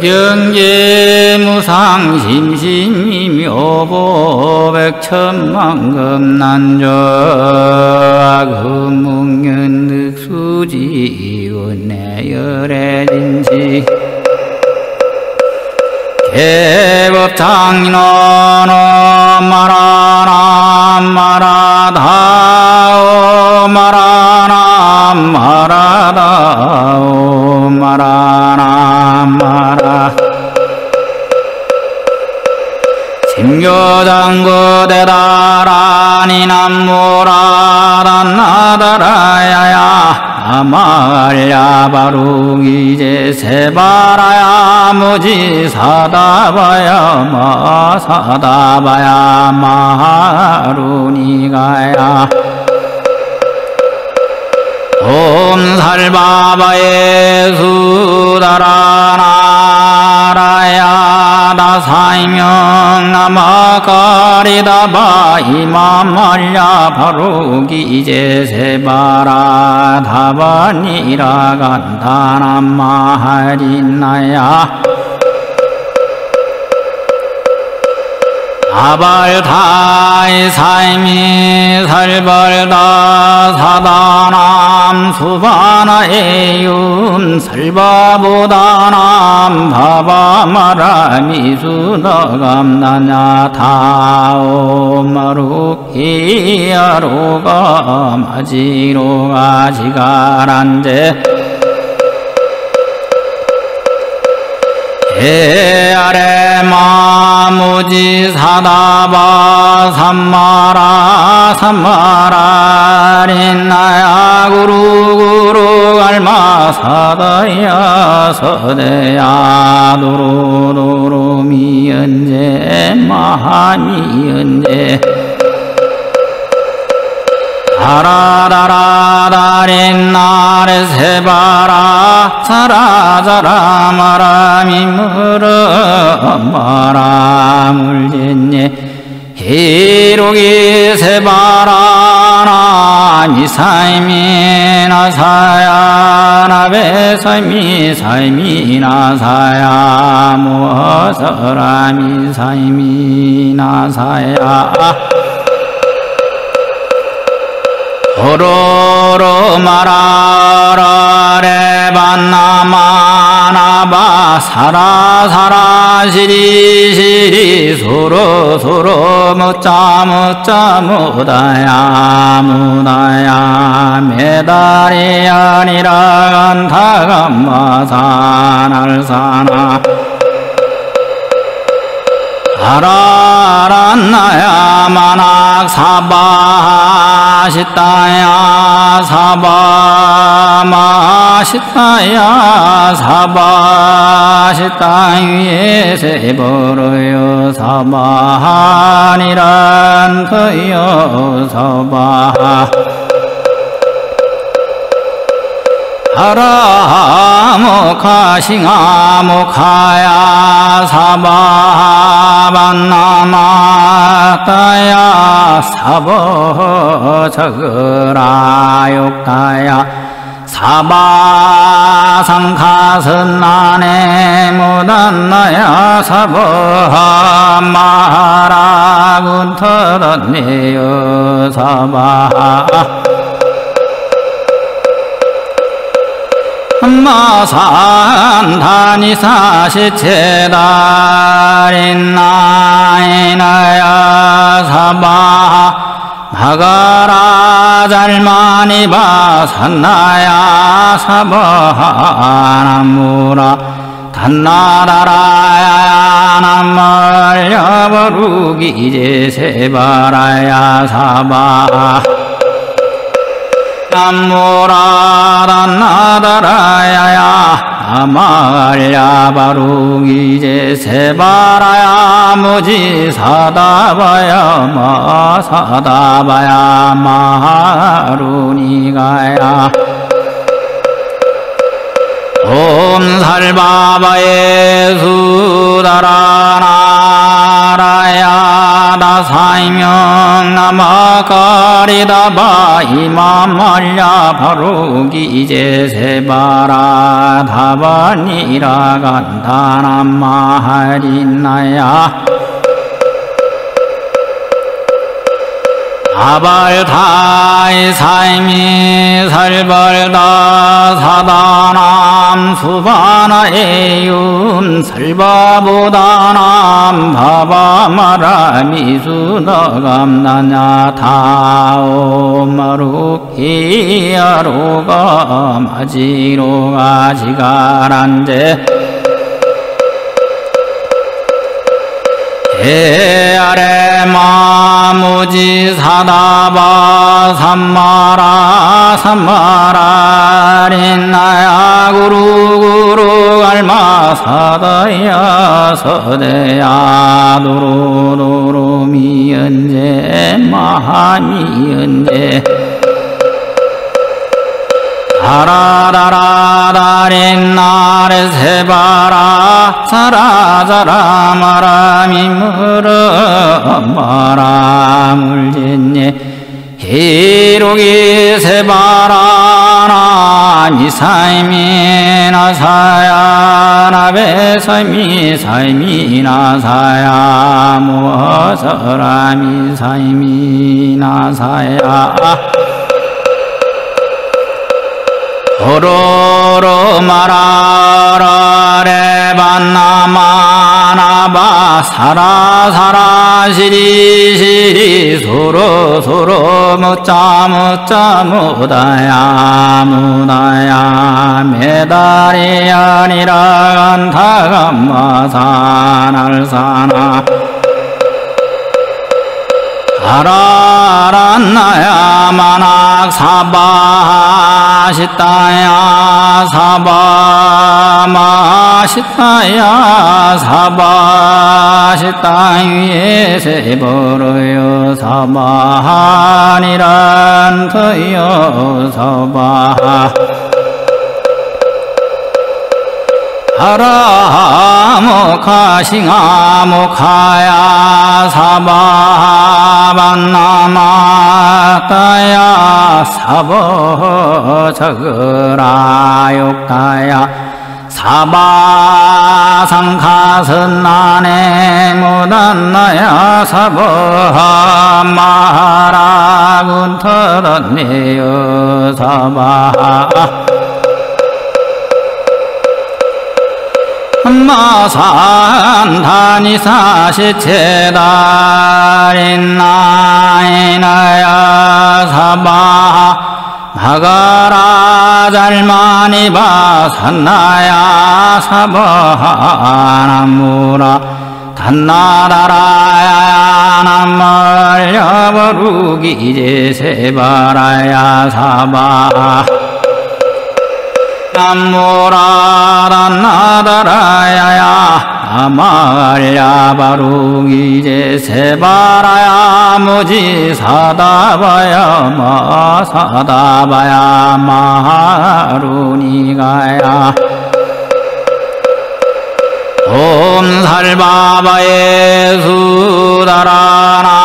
격경계 무상 심심이 묘보 백천만금 난저 금묵년 득수지 은내 열애진시 개법장인원 마라나 마라다오 마라나 마라다오 마라나 마라 심교장구 대다라니 남무라단나다라야야. 아말야 바루기 이제 세바라야 무지 사다바야 마 사다바야 마하루니가야 옴살바바예 수다라나라야. 다사이명 나마가리다바 이마말야 바루기 이제 세바라. 다바니라 간다남마하린나야 아발타이 사이미 살벌다 사다남 수바나에윤 살바보다남 바바마라미 수다감나냐 타오마루키야로가 마지로가 지가란데 에아레 마 무지 사다바 삼마라 삼마라 린나야 구루 구루 갈마 사다야 서대야 도로도로 미연제 마하미연제 다라다라다린 나를 세바라 사라자라 마라미 물진예 히로기 세바라 나 미사이미 나 사야 나 베사이미 사이미 나 사야 무어서라 미 사이미 나 사야 호로로 마라라 레반나마나바 사라 사라 시리 시리 소로 소로 무짜 무짜 무다야 무다야 메달이 아니라 간타감마 사날사나 아라란나야 만악 사바 시타야 사바 마시타야 사바시타 위에 세버려요 사바하니란 터여 사바 하라모카싱아모카야 사바반나마따야 사버저그라욕다야 사바상카선나네 무단나야 사버마라군터던네요 사바 마산 다니사시체다린 나이나야 사바 나가라 잘만이 바산나야 사바나무라 단나라라야 남말려버루기 이제 세바라야 사바 남무라단나다라야야 아말야 바루기 이제 세바라야 무지 사다바야 마 사다바야 마하루니가야. 옴살바바예 수다라나라야 다 사이명 나마가리다바 이마말야 바로기 이제 세바라 다바니라 간다남마하린나야 아발타이 사이미 살벌다. 사다남 수바나에윤 살바보다남 바바마라 미수너감나냐 타오마루키야로가 마지로가 지가란제 에아레 마 무지 사다바 삼마라 삼마라 린나야 구루 구루 알마 사다야 서대야 도로도로 미연제 마하미연제 다라다라다린 나를 세바라 사라자라 마라미 물어 마라 물진예 히로기 세바라 나 니사이미 나 사야 나 베사이미 사이미 나 사야 무어서라미 사이미 나 사야 오로로 마라라 레반나마나바 사라 사라 시리 시리 소로 소로 무짜 무짜 무다야 무다야 메달이 아니라 간타감마 사날사나 아라란나야? 만악 사바시타야 사바마시타야 사바시타 위에 세버려요 사바하니란 터여 사바 하라모카싱아모카야 사바반나마따야 사버저그라욕다야 사바상카선나네 무단나야 사버하마라군터던네요 사바 마산 다니사시체다린 나이나야 사바 나가라 잘마니 바 산나야 사바나무라 단나다라야 남말려버루기 이제 세바라야 사바 남모라단나다라야야 아말야 바루기 이제 세바라야 무지 사다바야 마 사다바야 마하루니가야. 옴 살바바에 수다라나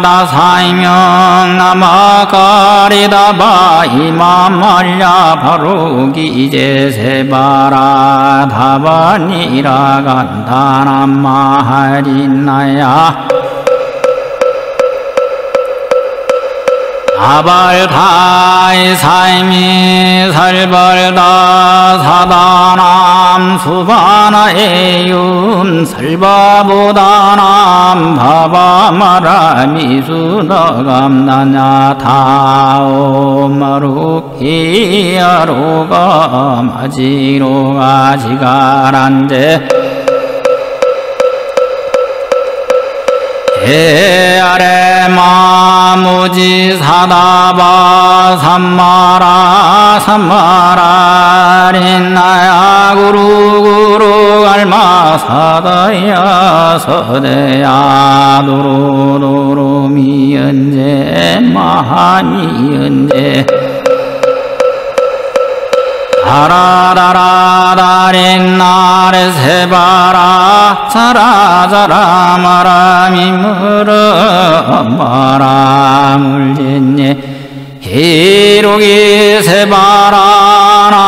라야 다사이명 나마가리다바 이마말야 바로기 이제 세바라 다바니라 간다남마하린나야 아발타이 사이미 살벌다 사다남 수바나에윤 살바보다남 바바마라 미수너감나냐 타오마루키야로가 마지로가 지가란제 에아레 마 무지 사다바 삼마라 삼마라 린나야 구루 구루 알마 사다야 서대야 도로도로 미연제 마하미연제 아라다라다린 나를 세바라 자라자라 마라미 물어 마라 물진니 히로기 세바라나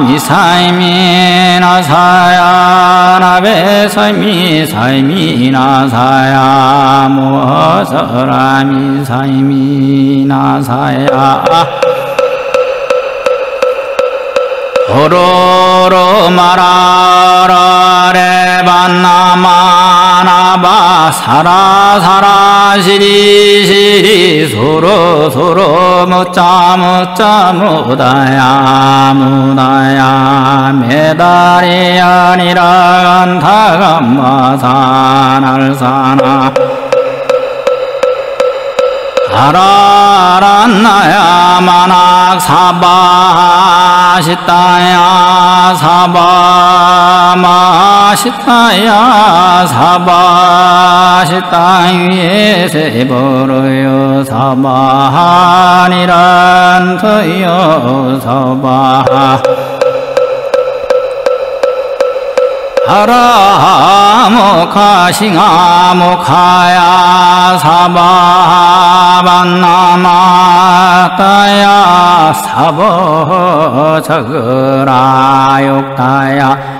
미사이미 나 사야 나베 사이미 사이미 나 사야 무서라미 사이미 나 사야 오로로 마라라 레반나마나바 사라 사라 시리 시리 소로 소로 무짜 무짜 무다야 무다야 메달이 아니라 안타감마 사날사나 아라란나야? 만악 사바 시타야 사바 마시타야 사바 시타 위에 세버려요. 사바하니란 터요. 사바 하라모카싱아모카야 사바반나마따야 사버저그라욕다야.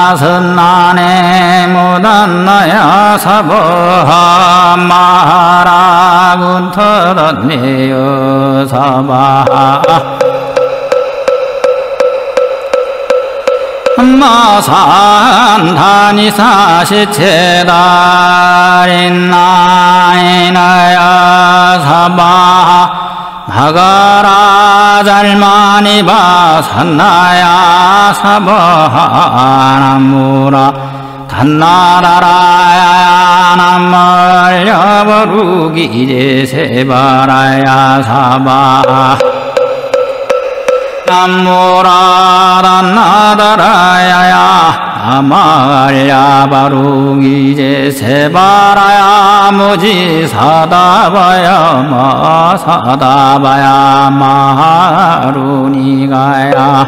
사바상카선나네 무단나야 사버마라군터던네요 사바 마산 다니사시체다린 나이나야 사바 나가라 잘만이 바산나야 사바나무라 단나라라야 남말려버루기 이제 세바라야 사바 남무라단나다라야야 아말야 바룩 이제 세바라야 무지 사다바야 마 사다바야 마하루니가야.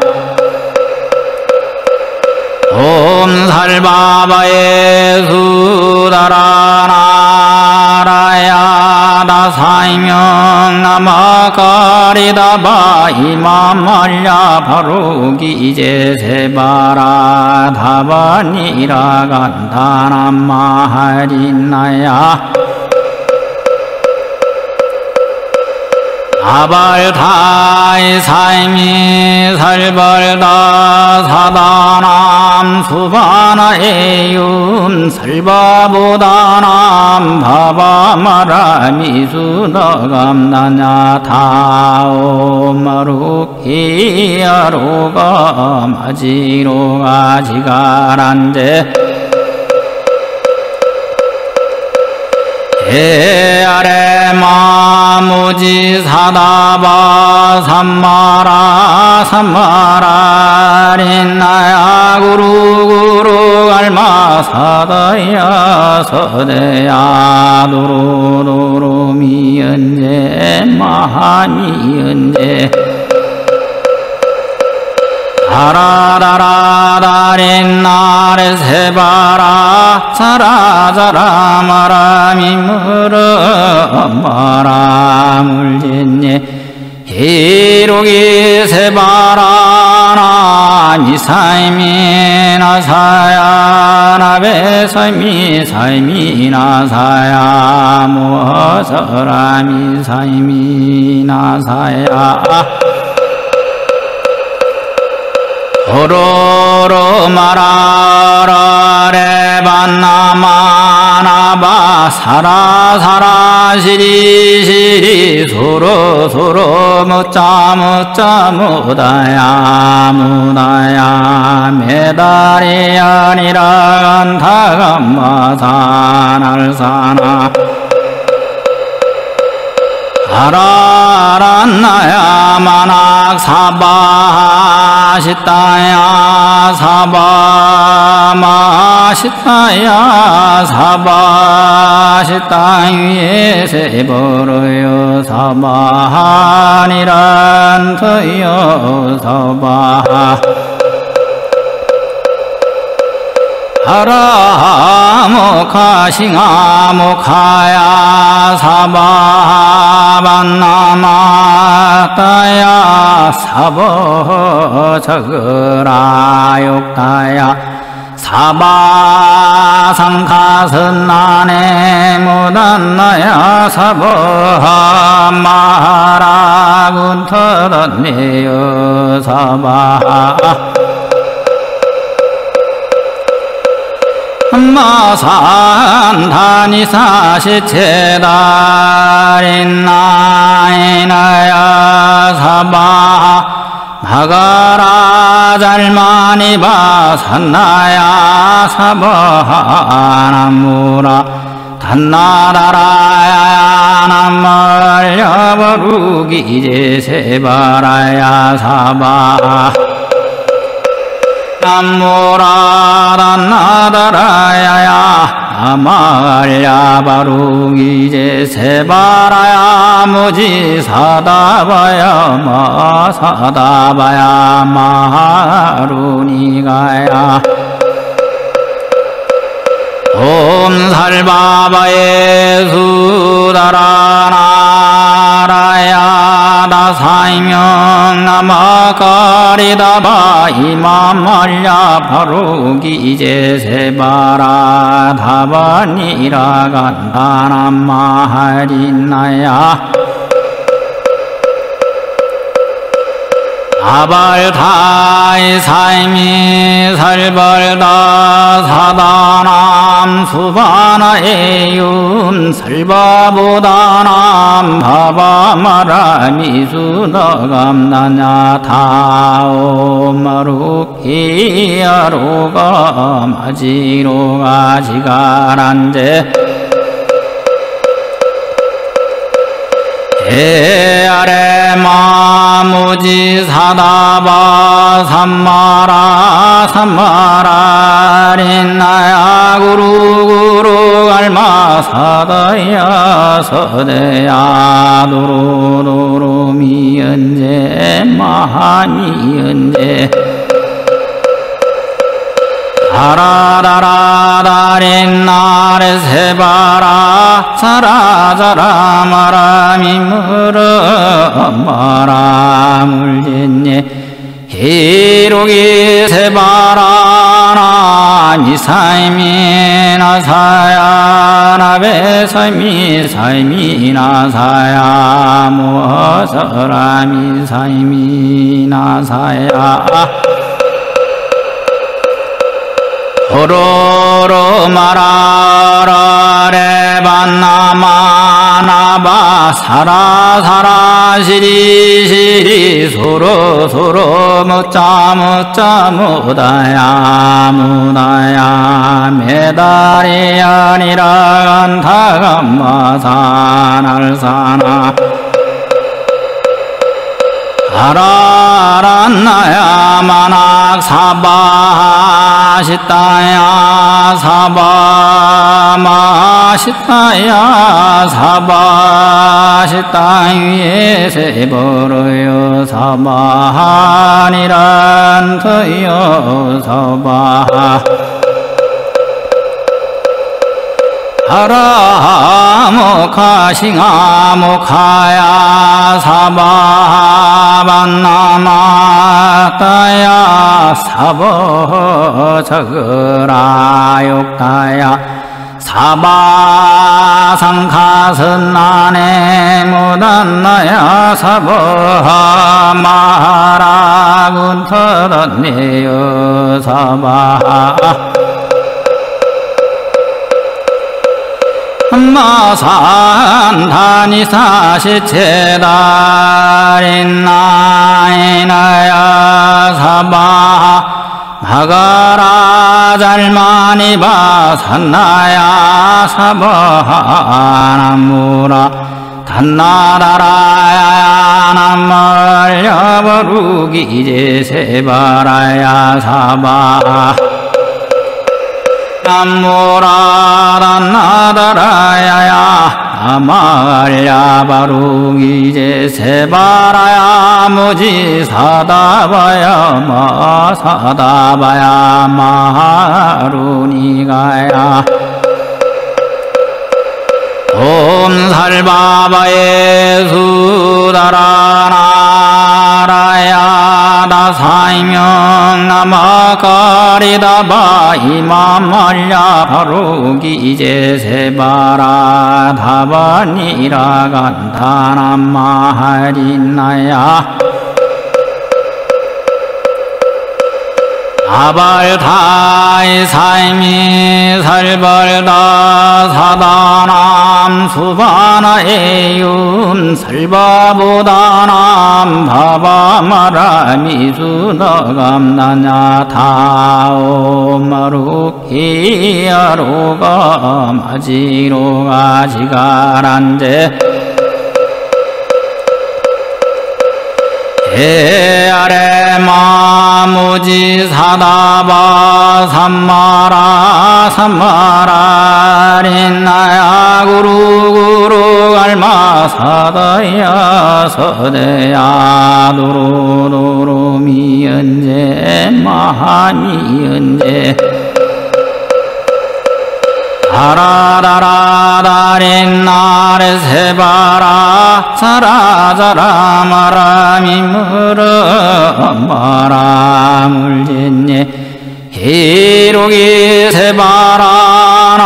옴 살바바에 수다라나 라야 다사이명 나마가리다바 이마말야 바로기 이제 세바라 다바니라 간다남마하린나야 아발타이 사이미 살벌다 사다남 수바나에윤 살바보다남 바바마라미수너감나냐 타오마루히야로가 마지로가 지가란제 에아레 마 무지 사다바 삼마라 삼마라 린나야 구루구루 갈마 사다야 서대야 도로도로 미연제 마하미연제 아라라라다린 나를 세바라 자라자라 마라미 물어 마라 물진니. 히로기 세바라나 니사이미 나 사야 나 베 사이미 사이미 나 사야 무서라 미 사이미 나 사야 오로로 마라라 레반나마나바 사라 사라 시리 시리 소로 소로 무짜 무짜 무다야 무다야 메달이 아니라 안타감마 사날사나 아라란나야? 만악 사바시타야 사바마시타야 사바시타 위에 세버려요 사바하니란 터여 사바 하라모카싱아모카야 사바반나마따야 사버저그라욕다야 사바상가선나네 무단나야 사버마라군터던네여 사바 마산 다니사시체다린나이나야 사바 나가라 잘만이 바산나야 사바나무라 단나다라야 남말려버루기 이제 세바라야 사바 남모라단나다라야야 아말야 바로 이제 세바라야 무지 사다바야 마 사다바야 마루니가야. 옴 살바바에 수다라나라야 다 사이명 나마가리다바 이마말야 바로기 이제 세바라 다바니라 간다남마하린나야 아발타이 사이미 살벌다 사다남 수바나에윤 살바보다남 바바마라 미수너감나냐 타오마루키야로가 마지로가 지가란제 에아레 마 무지 사다바 삼마라 삼마라 린나야 구루 구루 갈마 사다야 서대야 도로도로 미연제 마하미연제 다라다라다린나레 세바라 사라자라 마라미 물어 마라 물진예 히로기 세바라나 니사이미 나사야 나베 사이미 사이미 나사야 무어서라미 사이미 나사야 호로로 마라라 레반나마나바 사라 사라 시리 시리 소로 소로 무짜 무짜 무다야 무다야 메달이 아니라 간타감마 사날사나 아라란나야 만악 사바시타야 사바마시타야 사바시타 위에 세버려요 사바하니란 터여 사바 하라모카싱아모카야 사바반나마따야 사버저그라욕다야 사바상가선나네 무단나야 사버마라군터던네여 사바 마산 다니사시체다린나이나야 사바 나가라 잘만이 바산나야 사바나무라 단나다라야 남말 여버루기 이제 세바라야 사바 남모라 단나다라야야 아말야 바루기 이제 세바라야 무지 사다바야 마 사다바야 마루니가야. 옴살바바에 수다라나 라야 다사이명 나마가리다바 이마말야 바루기 이제 세바라 다바니라 간다나마하린나야 아발타이 사이미 살벌다 사다남 수바나에윤 살바보다남 바바마라 미수너감나냐 타오마루키야로가 마지로가 지가란제 에아레 마 무지 사다바 삼마라 삼마라 린나야 구루 구루 갈마 사다야 서대야 도로도로 미연제 마하미연제 다라다라다린 나를 세바라 사라자라 마라미 물어 마라 물진예 히로기 세바라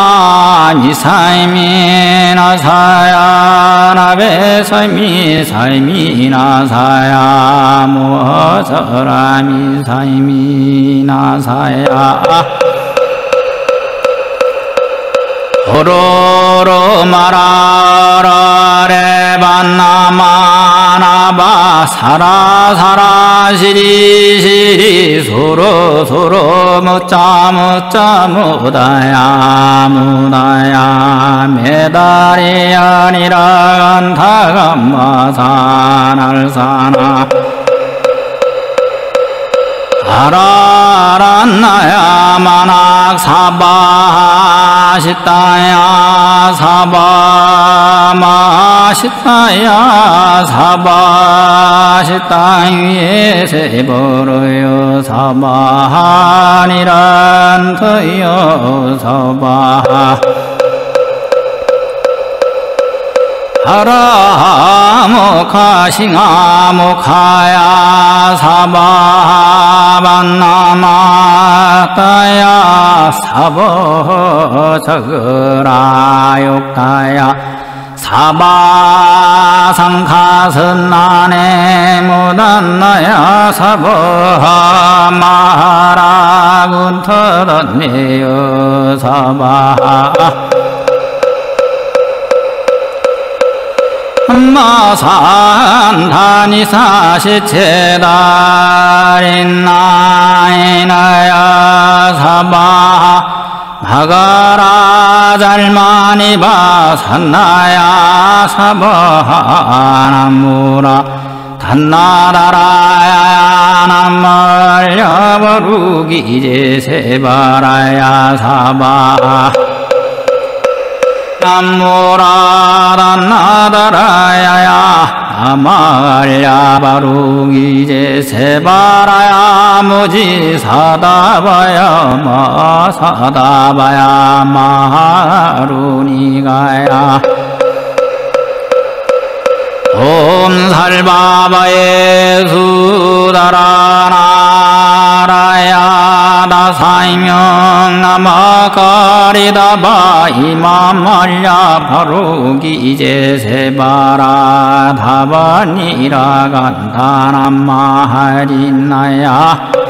니사이미 나 사야 나베 사이미 사이미 나 사야 모서라미 사이미 나 사야 오로로 마라라 레반나마나바 사라사라 시리시리 소로 소로 무짜 무짜 무다야 무다야 메달이 아니라 간타감마사날사나 아라란나야 만악 사바시타야 사바마시타야 사바시타 위에 세버려요 사바하니란 터여 사바 하라모카싱아모카야 사바반나마타야 사버저그라욕타야 사바상카선나네 무단나야 사버하마라군터던네여 사바 마산 다니사시체다린나이나야 사바 나가라 잘마니바 산나야 사바나무라 단나라라야 남말려버루기 이제 세바라야 사바 남모라란나다라야야 아말야 바루기 이제 세바라야 무지 사다바야 마 사다바야 마루니가야. 옴 살바바에 수다라나라야 다사 이명 나마가리다 바 이마말야 바루기 이제 세바라. 다바니라 간다나마하린나야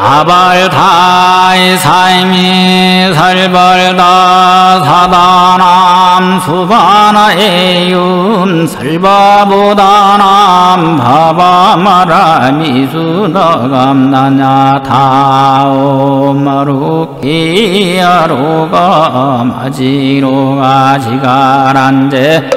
아발타이 사이미 살벌다 사다남 수바나에윤 살바보다남 바바마라 미수다감나냐 타오마루키야로가 마지로가 지가란제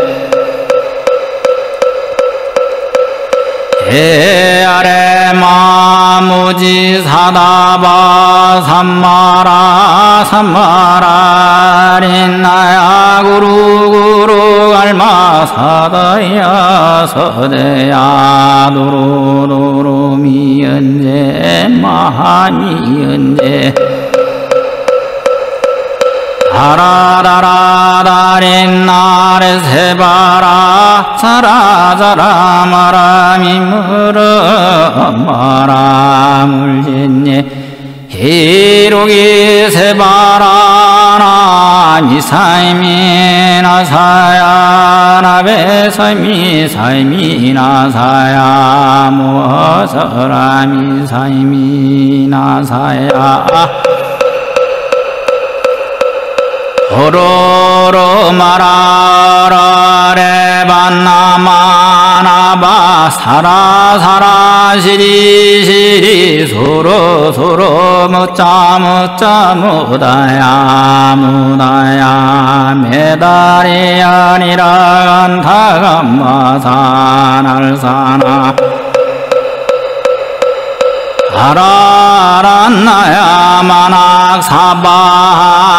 해아래 마 무지 사다바 삼마라 삼마라 린나야 구루 구루 갈마 사다야 서대야 도로도로 미연제 마하미연제 다라다라다린 세바라 사라자라 마라미 물어 마라 물진예 히로기 세바라나 미사이미 나 사야 나 베 사이미 사이미 나 사야 무어서라 미사이미 나 사야 호로호로 마라호로 하례 바나마나바 사라 사라 시리 시리 소로 소로 못쟈 못쟈 모다야 모다야 매다리야 니라간타 가마사 날사남 바라하라나야 만악 사바시타야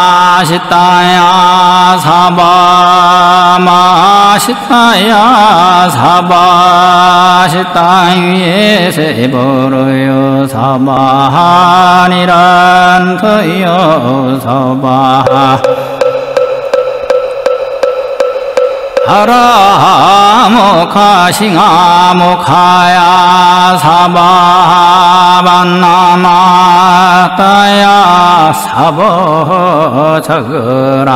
사바마시타야 사바시타 위에 세버려요. 사바하니란 터여 사바 하라모카싱아모카야 사바반나마따야 사버 저그라욕다야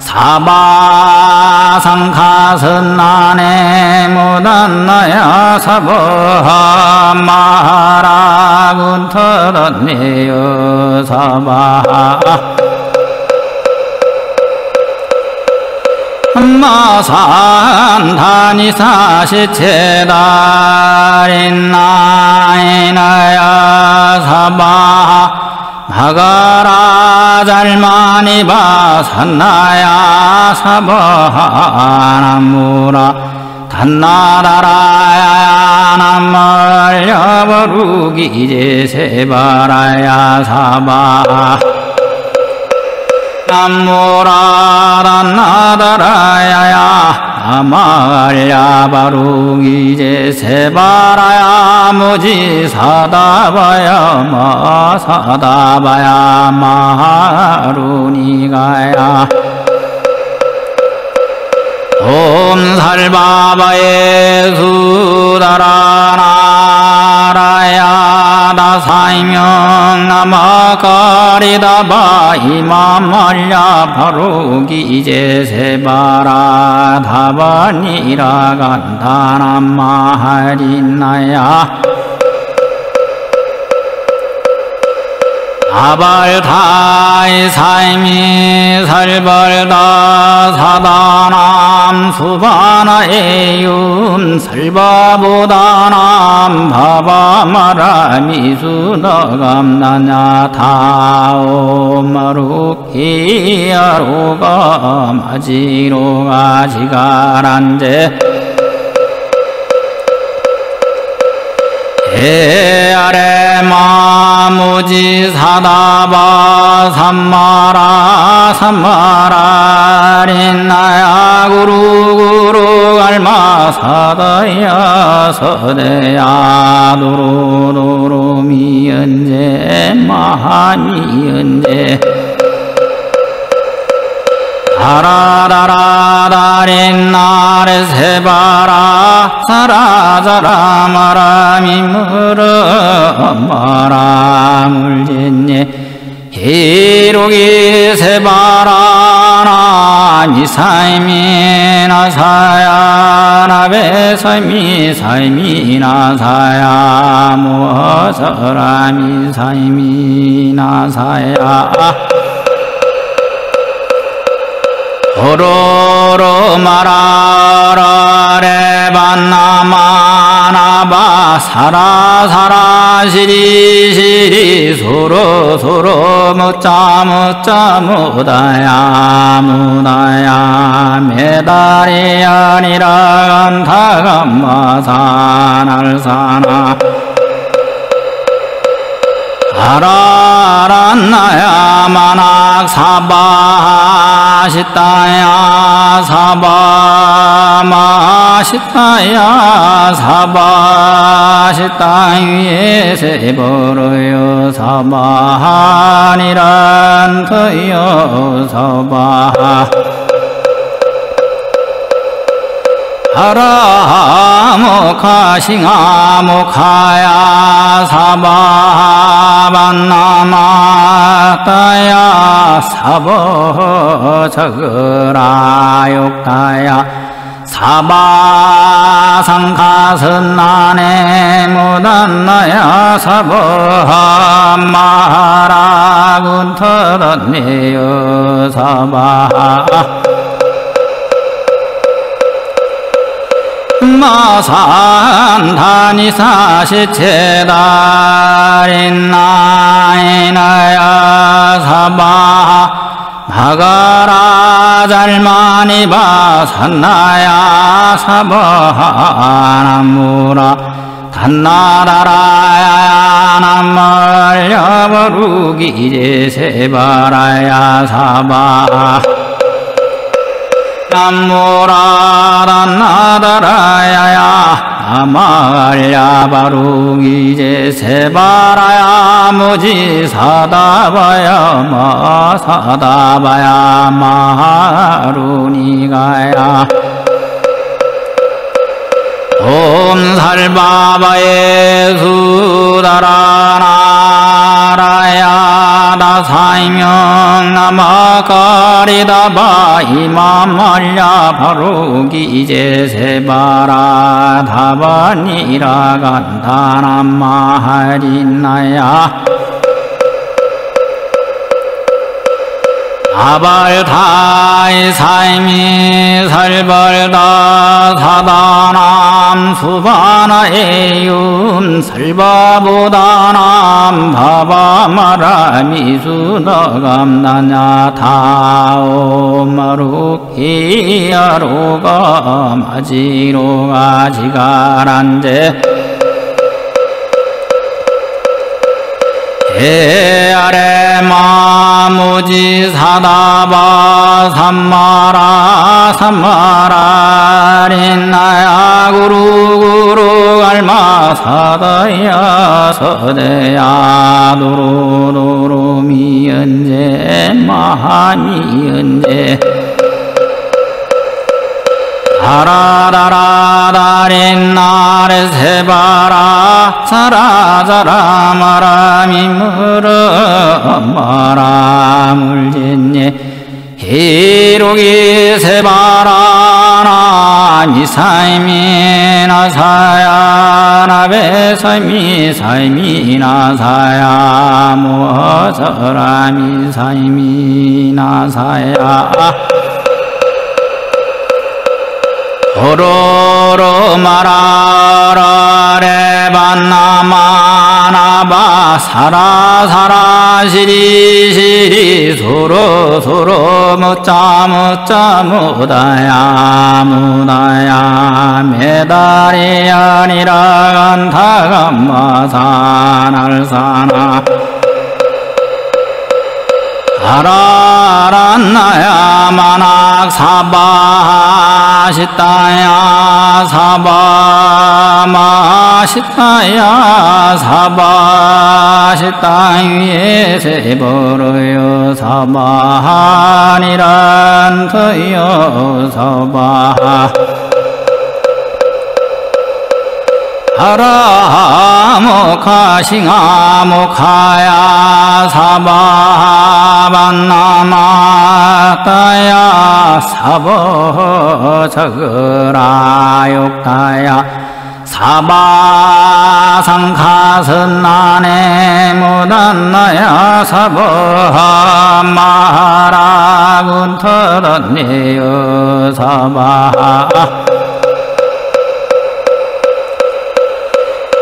사바상카선나네 무단나야 사버마라군터던네요 사바 마산 다니사시체다린나이나야 사바 나가라 잘마니바 산나야 사바나무라 단나다라야 남말려버루기 이제 세바라야 사바 남모라단나다라야야 아말야 바로 이제 세바라야 무지 사다바야 마 사다바야 마루니가야. 옴 살바바에 수다라나라야 다사이명 나마가리다 바 이마말야 바로기 이제 세바라 다바니라 간다남마하린나야 아발타이 사이미 살벌다 사다남 수바나에윤 살바보다남 바바마라 미수너감나냐 타오마루키야로가 마지로가 지가란제 해아래 마무지 사다바 삼마라 삼마라 린나야 구루 구루 갈마 사다야 서대야 도로도로 미연제 마하미연제 다라다라다린 나를 세바라 사라자라 마라미 물어 마라 물진예 히로기 세바라나 미사이미 나 사야 나 베 사이미 사이미 나 사야. 무서라 미 사이미 나 사야 호로호로 마라호로 하례 바나마나바 사라 사라 시리 시리 소로 소로 못쟈 못쟈 모다야 모다야 매다리야 니라간타 가마사 날사남 바라하라나야 만악 사바시타야 사바마시타야 사바시타 위에 세버려요. 사바하니란 터요 사바 하라모카싱아모카야 사바반나마따야 사버저그라욕다야 사바상가선나네 무단나야 사버마라군터던네요 사바 마산 다니사시체다린나이나야 사바 마가라 잘마니 바 산나야 사바나무라 단나라라야 남말려버루기 제세바라야 사바 남모라란나다라야야 아말야 바루기 제 세바라야 무지 사다바야 마 사다바야 마루니가야. 옴 살바바에 수다라나라야 다 사이명 나마가리다바 이마말야 바로기 이제 세바라 다바니라 간다남마하린나야 아발타이 사이미 살벌다. 사다남 수바나에윤 살바보다남 바바마라미수너감나냐. 타오마루키야로가 마지로가 지가란제. 에아레 마 무지 사다바 삼마라 삼마라 린나야 구루 구루 갈마 사다야 서대야 도로도로 미연제 마하미연제 다라다라다린나레 세바라 사라자라 마라미무르 마라물진예 히로기 세바라나 미사이미나 사야 나 베사이미 사이미나 사야 무서라 미 사이미나 사야 호로호로 마라호로 하례 바나마나바 사라 사라 시리 시리 소로 소로 못쟈 못쟈 모다야 모다야 매다리야 니라간타 가마사 날사남 바라하라나야 만악 사바시타야 사바마시타야 사바시타 위에 세버려요 사바하니란 터요 사바 하라모카싱아모카야 사바반나마따야 사버저그라욕다야 사바상가선난에 무단나야 사버마라군터던니여 사바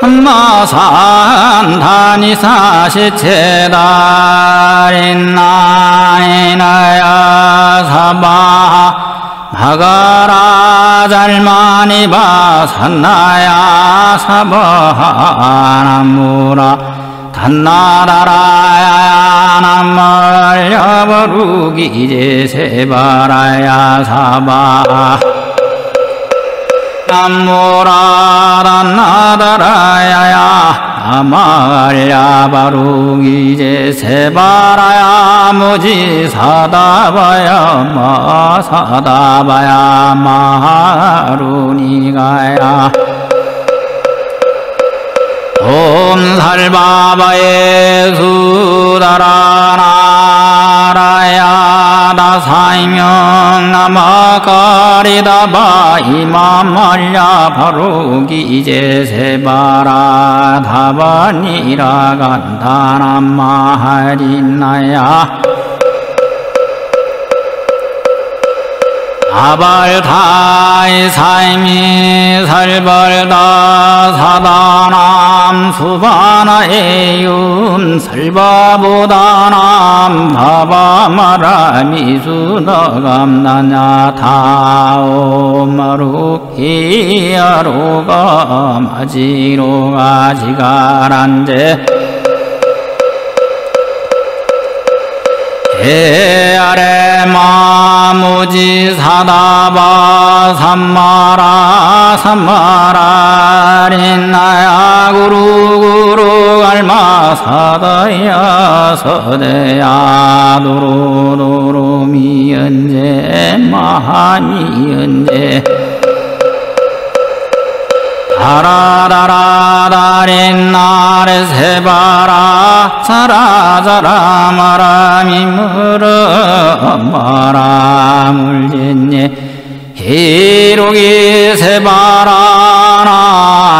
마산 다니사시체다린나이나야 사바 마가라 잘마니바 산나야 사바나무라 단나라라야 남말려버루기 이제 세바라야 사바 남모라란나다라야야 아말야 바루기제 세바라야 무지 사다바야 마 사다바야 마하루니가야. 옴 살바바에 수다라나라야 다 사이명 나마가리다바 이마말야 바로기 이제 세바라 다바니라 간다남마하린나야 아발타이 사이미 살벌다 사다남 수바나에윤 살바보다남 바바마라미수너감나냐 타오마루키야로가 마지로가 지가란제. 해아래 마 무지 사다바 삼마라 삼마라 린나야 구루 구루 갈마 사다야 서대야 도로도로 미연제 마하미연제 다라다라다린나레 세바라 사라자라 마라미 무르 마라 물진예 히로기 세바라나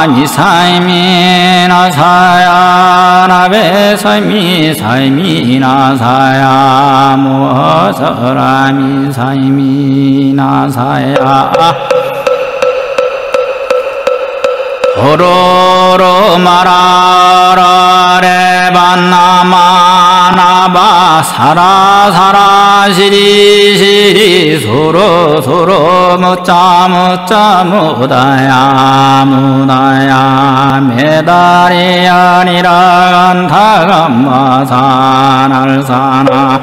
니사이미나 사야나 베 사이미 사이미나 사야. 모서라미 사이미나 사야 호로로 마라라 레반나마나바 사라사라 시리시리 소로 소로 무짜 무짜 무다야 무다야 메달이 아니라 간타감마 사날사나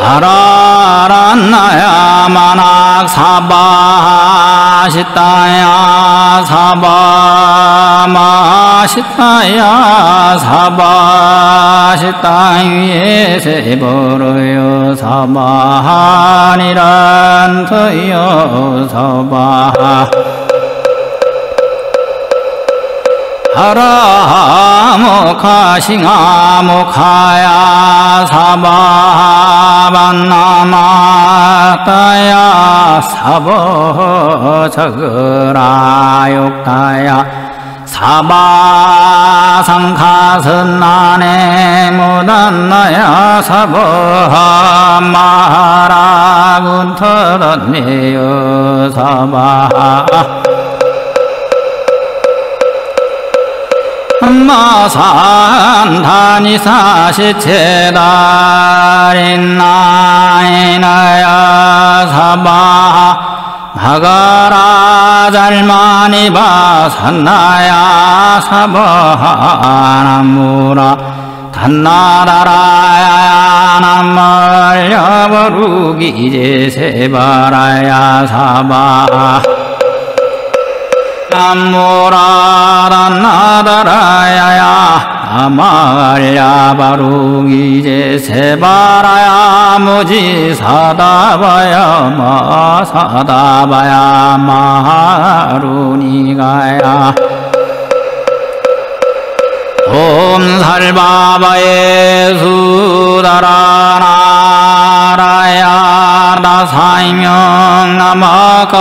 아라란나야? 만악 사바시타야 사바마시타야 사바시타 위에 세버려요 사바하니란 터여 사바 하라모카싱아모카야 사바반나마따야 사버저그라욕다야 사바상가선난에 무단나야 사버마라군터던니여 사바 마산 다니사시체다린나이나야 사바 마가라 잘마니바 산나야 사바나무라 단나라라야 남말려버루기 이제 세바라야 사바 남무라단나다라야야 아말야 바루기제 세바라야 무지 사다바야 마 사다바야 마하루니가야. 옴살바바의 수 이명 나마가리다바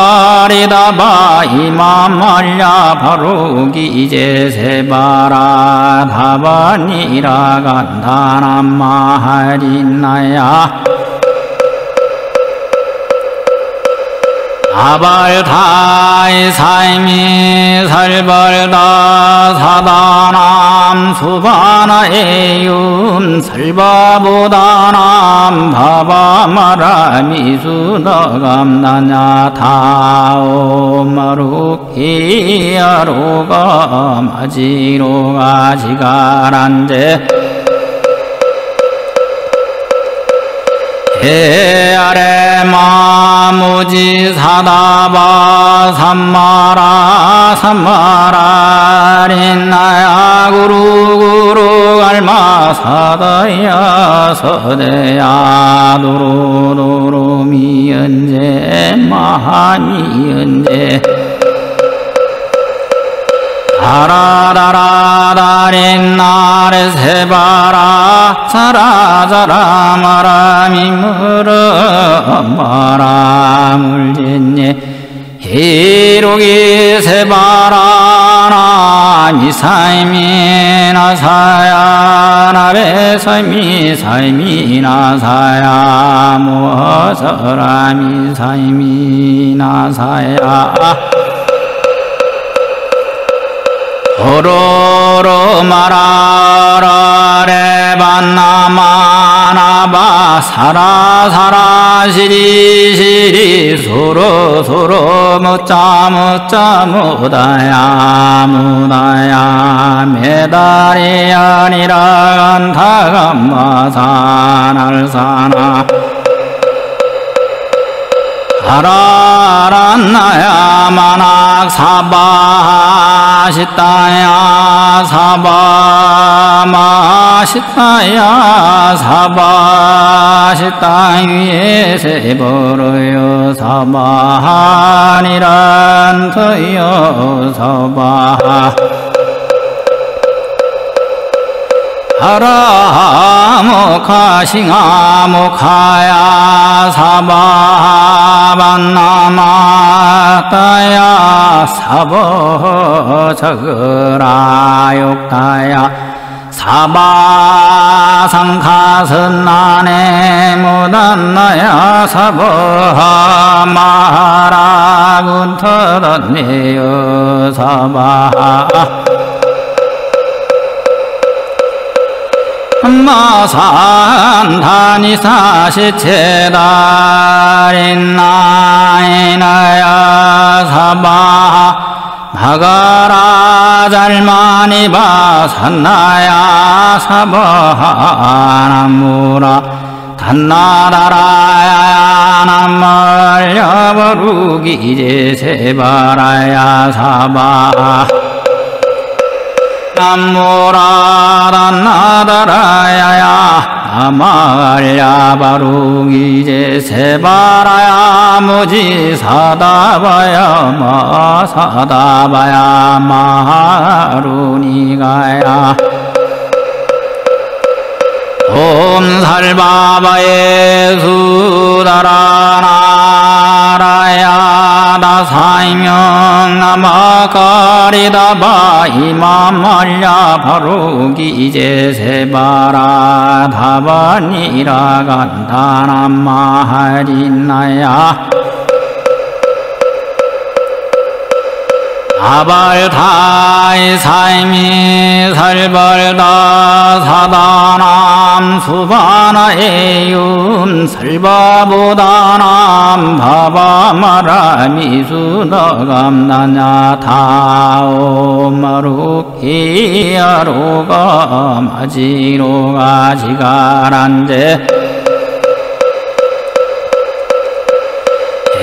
이마말야 바로기제 세바라. 다바니라 간다남마하린나야 아발타이 사이미 살벌다 사다남 수바나에윤 살바보다남 바바마라 미수다감나냐 타오마루키야로가 마지로가 지가란데 해 아래 마 무지 사다바 삼마라 삼마라 린나야 구루 구루 갈마 사다야 서대야 도로도로 미연제 마하미연제 다라다라다린 세바라 사라자라 마라미 물어 마라 물진예 히로기 세바라나 미사이미 나 사야 나베 사이미 사이미 나 사야 무서라 미 사이미 나 사야 오로로 마라라 레반나마나바 사라사라 시리시리 소로 소로 무짜 무짜 무다야 무다야 메달이 아니라 안타감마사날사나 하라란나야? 만악 사바시타야 사바마시타야 사바시타 위에 세버려요 사바하니란 터요 사바 하 라모카싱아모카야 사바반나마따야 사버저그라욕다야 사바상카선나네 무단나야 사버하마라군터던네요 사바 마산 다니사시체다린나이나야 사바 나가라 잘마니바 산나야 사바나무라 단나다라야 남말려버루기 이제 세바라야 사바 남무라단나다라야야 아말야 바루기제 세바라야 무지 사다바야 마 사다바야 마하루니가야. 옴 살바바의 수다라나 라야 나사이명 나마가리다바 이마말야 바로기제 세바라 다바니라 간다남마하린나야 아발타이 사이미 살벌다 사다남 수바나에윤 살바보다남 바바마라 미수너감나냐 타오마루키야로가 마지로가 지가란데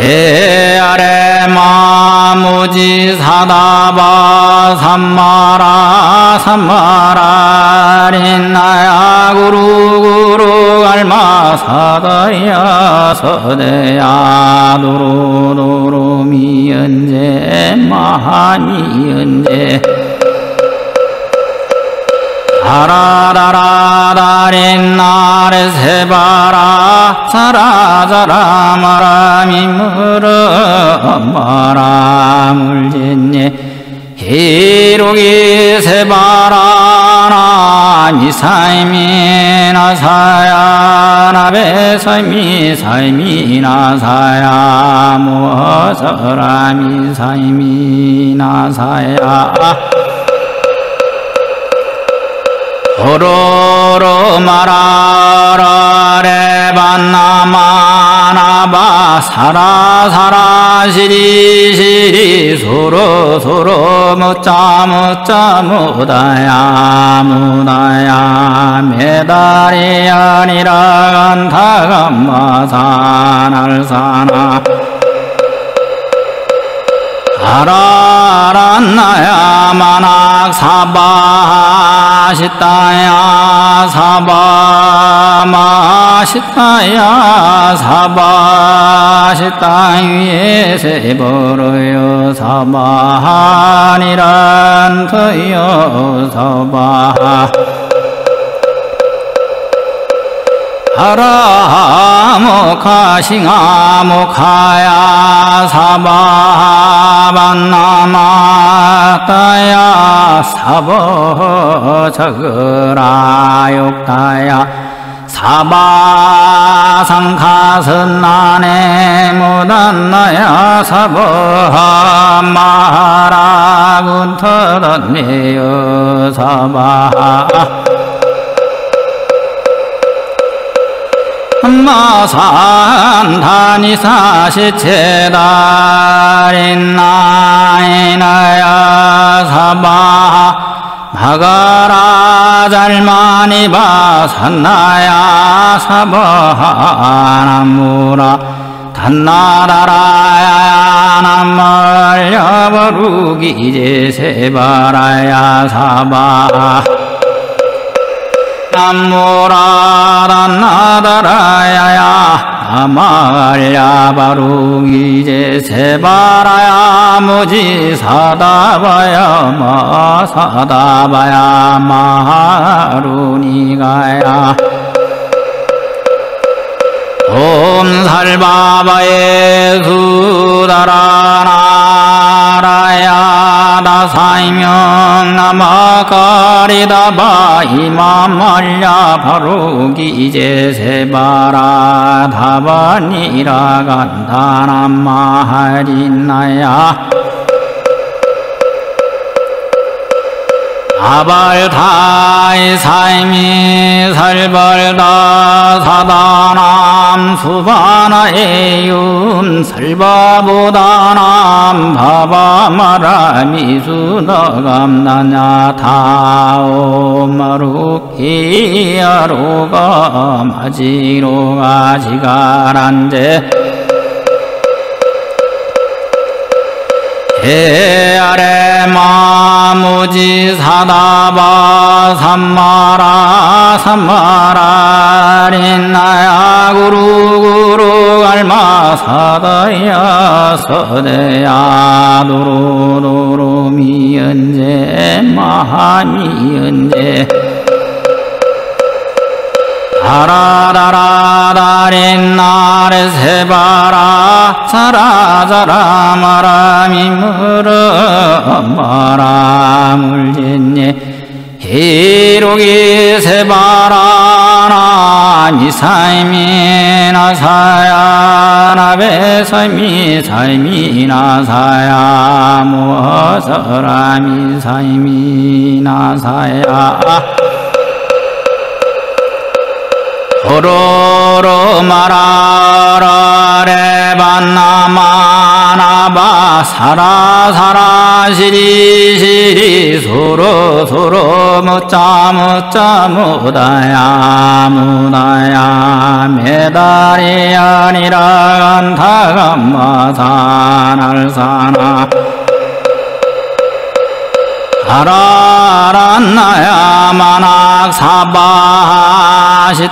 해아래 마 무지 사다바 삼마라 삼마라 린나야 구루 구루 알마 사다야 서대야 도로도로 미연제 마하미연제 다라다라다린 나를 세바라 사라자라 마라미 물어 마라 물진예 히로기 세바라나 니사이미 나 사야 나 베 사이미 사이미 나 사야 모서라미 사이미 나 사야 호로호로 마라호로 하례 바나마나바 사라 사라 시리 시리 소로 소로 못쟈 못쟈 모다야 모다야 매다리야 니라간타 가마사 날사남 바라하라나야 만악 사바시타야 사바마시타야 사바시타 위에 세버려요. 사바하니란 터요 사바 하라모카싱아모카야 사바반나마따야 사버저그라욕다야 사바상카선나네 무단나야 사버마라군터던네요 사바 마산 다니사 시체다린 나이나야 사바 나가라 잘만이 바산나야 사바나무라 단나라라야 남말려버루기 이제 세바라야 사바 남모라단나다라야야 아말야 바로 이제 세바라야 무지 사다바야 마 사다바야 마하루니가야. 옴살바바에 수다라나라야 다사이명 나마가리다바 이마말야 바로기 이제 세바라 다바니라 간다남마하린나야 아발타이 사이미 살벌다 사다남 수바나에윤 살바보다남 바바마라 미수너감나냐 타오마루키야로가 마지로가 지가란제 해아래 마 무지 사다바 삼마라 삼마라 린나야 구루 구루 알마 사다야 서대야 도로도로 미연제 마하미연제 다라다라다린 나를 세바라 사라자라 마라미 물어 마라 물진예 히로기 세바라나 니사이미 나 사야 나베 사이미 사이미 나 사야 모서라미 사이미 나 사야 호로로 마라라 레반나마나바 사라 사라 시리 시리 소로 소로 무짜 무짜 무다야 무다야 메달이 아니라 간타감마 사날사나 아라란나야 만악 사바시타야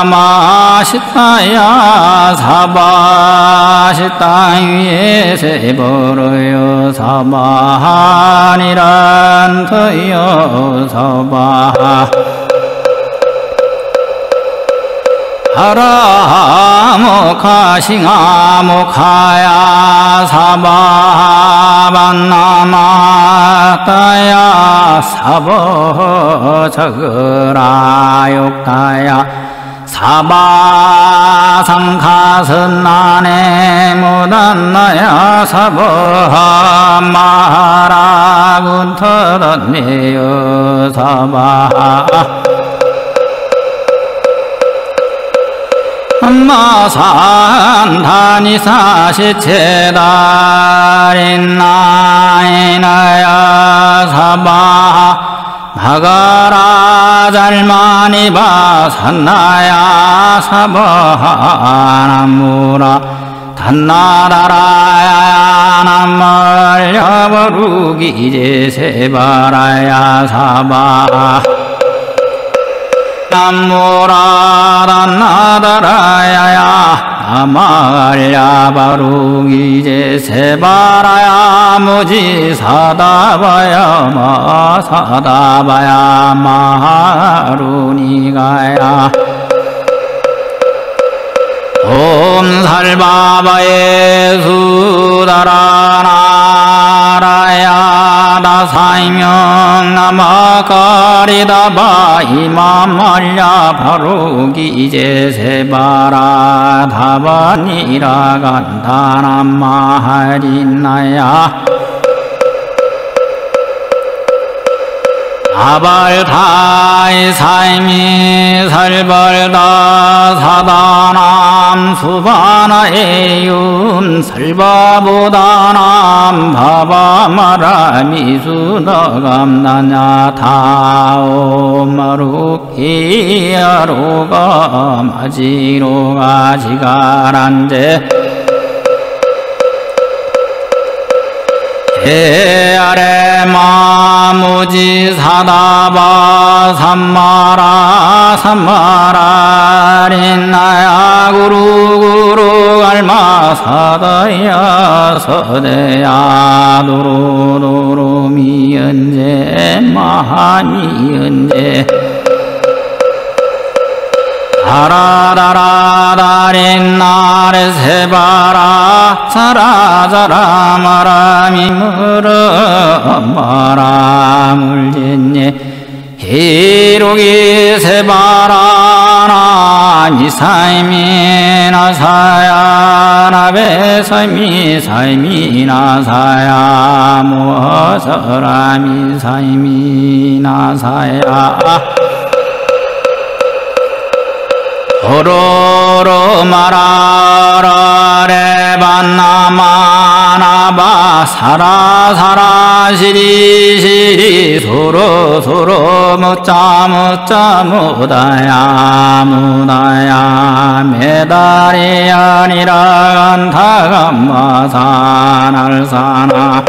사바마시타야 사바시타 위에 세버려요 사바하니란 터여 사바 하라모카싱아모카야 사바반나마따야 사버저그라욕다야 사바상가선나네 무단나야 사버마라군터던네여 사바 한마산 다니사시체다린나이나야 사바 나가라 잘마니바 산나야 사바나무라 단나다라야 남말려버루기 이제 세바라야 사바 남무라단나다라야야 아말야 바루기제 세바라야 무지 사다바야 마 사다바야 마하루니가야. 옴 살바바예 수다라나라야 다 사이명 나마가리다 바 이마 말야 바로기 이제 세바라. 다바니라 간다나 마하린나야 아발타이 사이미 살벌다 사다남 수바나에윤 살바보다남 바바마라미수다감나냐 타오마루키야로가 마지로가 지가란제 해아래 마무지 사다바 삼마라 삼마라 린나야 구루 구루 알마 사다야 서대야 도로도로 미연제 마하미연제 다라다라다린 세바라 사라자라 마라미 물어 마라물진예 히로기 세바라나 니사이미 나 사야 나 베 사이미 사이미 나 사야 무어서라미 사이미 나 사야 호로호로 마라호로 하례 바나마나바 사라 사라 시리 시리 소로 소로 못쟈 못쟈 모다야 모다야 매다리야 니라간타 가마사 날사남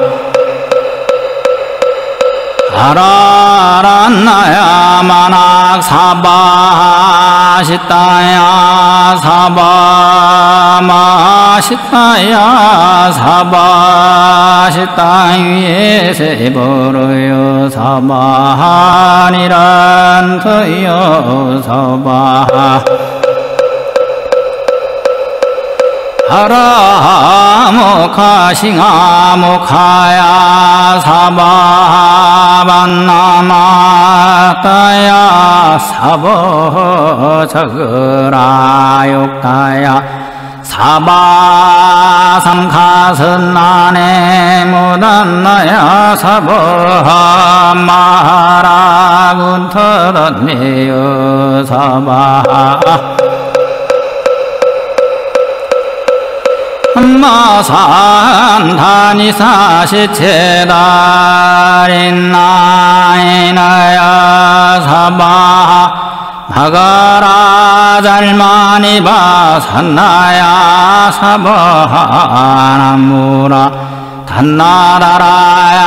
바라하라나야 만악 사바시타야 사바마시타야 사바시타 위에 세버려요. 사바하니란 터여 사바 하라모카싱아모카야 사바반나마따야 사버저그라욕다야 사바삼가선나네 무단나야 사버마라군터던네여 사바 한마산 다니사시체다린나이나야 사바 나가라 잘마니바 산나야 사바나무라 단나라라야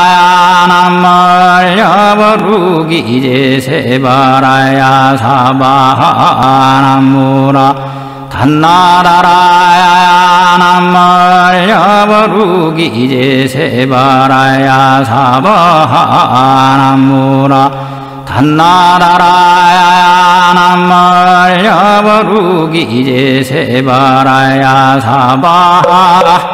남물 여버루기 이제 세바라야 사바하 남무라 단나라라야 남물 여버루기 이제 세바라야 사바하 남무라. 단나라라야 남물 여버루기 이제 세바라야 사바하